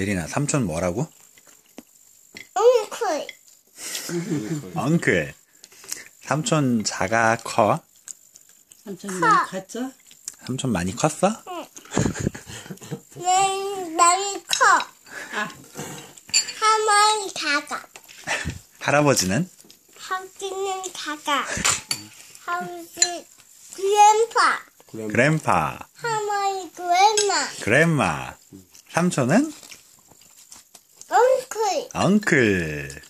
예린아, 삼촌 뭐라고? 엉클. 엉클. 삼촌 작아, 커? 삼촌이 많이 갔죠? 삼촌 많이 컸어? 난, 나는 커. 아, 할머니 작아. 할아버지는? 할아버지는 작아. 할아버지 그랜파. 그랜파, 할머니 그랜마. 그랜마. 삼촌은? 엉클. 엉클.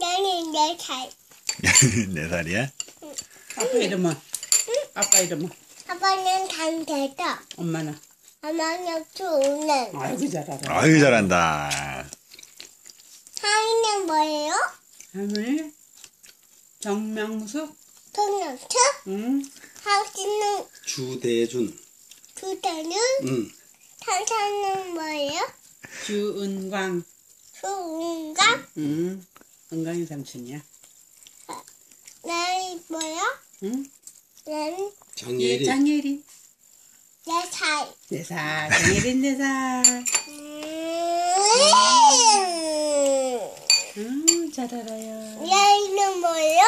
나는 네 살. 네 살이야? 아빠 이름은? 아빠 이름은? 아빠는 단대다. 엄마는? 엄마는 두는. 아이고 잘 알아. 아유, 잘한다. 사인은 뭐예요? 할머니? 정명숙? 동영수? 응? 하우스는 주대준. 두대는? 응. 탄산은 뭐예요? 주은광. 수은가? 응? 은광이 삼촌이야. 나이 뭐야? 응? 난 예, 장예리. 장예린. 네 살. 네 살. 장예린 네 살. 음. 응, 잘 알아요. 나이는 뭐예요?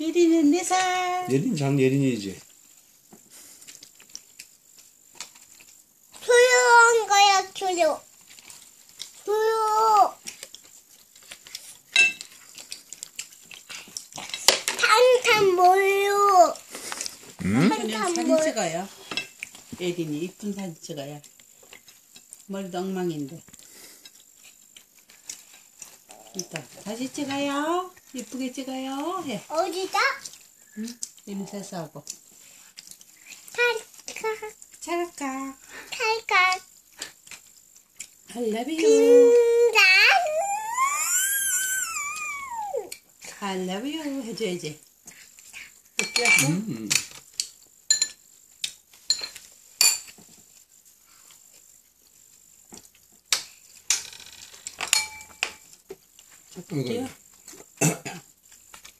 예린은 네 살. 예린 장예린이지. 조용한 거야, 조용. 조용. 탄탄 뭐예요? 음? 탄탄 사진 뭐 찍어요. 예린이 이쁜 사진 찍어요. 머리도 엉망인데. 이따 다시 찍어요. 이쁘게 찍어요. 해. 어디다? 이름 세수하고. 탈까, 찰까. I love you. 난. I love you. 해줘야지. 웃겼어? 음. 볼게요.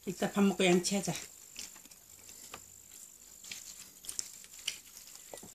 이따 밥 먹고 양치하자.